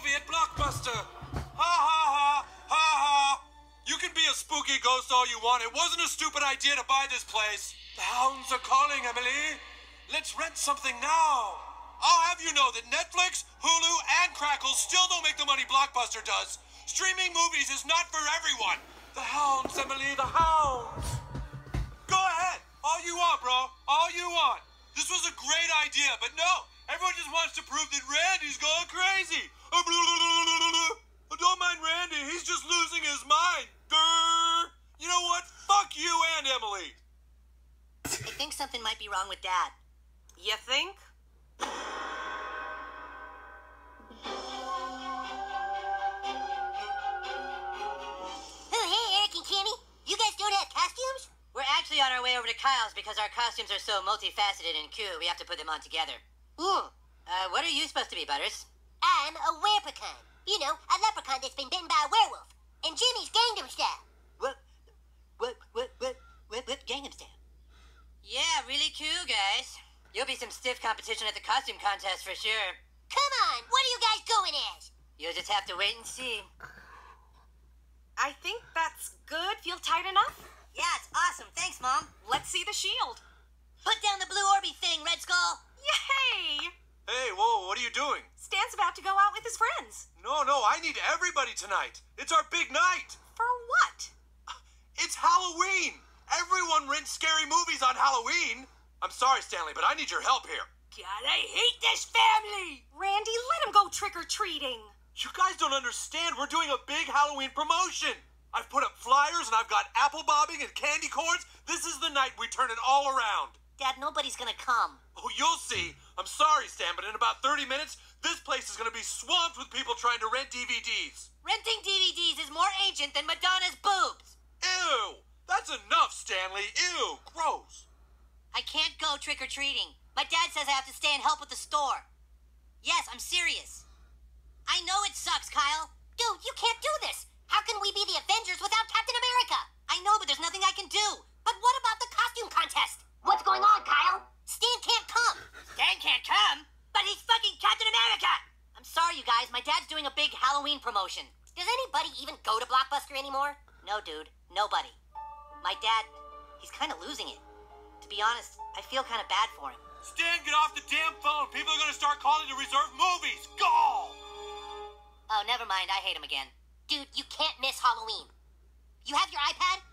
movie at Blockbuster. Ha ha ha, ha ha. You can be a spooky ghost all you want. It wasn't a stupid idea to buy this place. The hounds are calling, Emily. Let's rent something now. I'll have you know that Netflix, Hulu, and Crackle still don't make the money Blockbuster does. Streaming movies is not for everyone. The hounds, Emily, the hounds. Go ahead. All you want, bro. All you want. This was a great idea, but no. Everyone just wants to prove that Randy's going crazy. Uh, don't mind Randy. He's just losing his mind. You know what? Fuck you and Emily. I think something might be wrong with Dad. You think? Oh, hey, Eric and Kenny. You guys don't have costumes? We're actually on our way over to Kyle's because our costumes are so multifaceted and cute, we have to put them on together. Ooh. Uh, what are you supposed to be, Butters? I'm a leprechaun. You know, a leprechaun that's been bitten by a werewolf. And Jimmy's Gangnam Style. What? What? What? What? What? What? Gangnam Style? Yeah, really cool, guys. You'll be some stiff competition at the costume contest for sure. Come on, what are you guys going as? You'll just have to wait and see. I think that's good. Feel tight enough? Yeah, it's awesome. Thanks, Mom. Let's see the shield. Put down the blue Orby thing, Red Skull. Yay! Hey, whoa, what are you doing? Stan's about to go out with his friends. No, no, I need everybody tonight. It's our big night. For what? Uh, it's Halloween. Everyone rents scary movies on Halloween. I'm sorry, Stanley, but I need your help here. God, I hate this family. Randy, let him go trick or treating. You guys don't understand. We're doing a big Halloween promotion. I've put up flyers and I've got apple bobbing and candy corns. This is the night we turn it all around. Dad, nobody's gonna come. Oh, you'll see. I'm sorry, Stan, but in about 30 minutes, this place is going to be swamped with people trying to rent DVDs. Renting DVDs is more ancient than Madonna's boobs. Ew! That's enough, Stanley. Ew, gross. I can't go trick or treating. My dad says I have to stay and help with the store. Yes, I'm serious. I know it sucks, Kyle. Dude, you can't do this. How can we be the Avengers without Captain America? I know, but there's nothing I can do. But what about the costume contest? What's going on, Kyle? Stan can't come. Stan can't come? But he's fucking Captain America! I'm sorry, you guys. My dad's doing a big Halloween promotion. Does anybody even go to Blockbuster anymore? No, dude. Nobody. My dad, he's kind of losing it. To be honest, I feel kind of bad for him. Stan, get off the damn phone. People are going to start calling to reserve movies. Go! Oh, never mind. I hate him again. Dude, you can't miss Halloween. You have your iPad?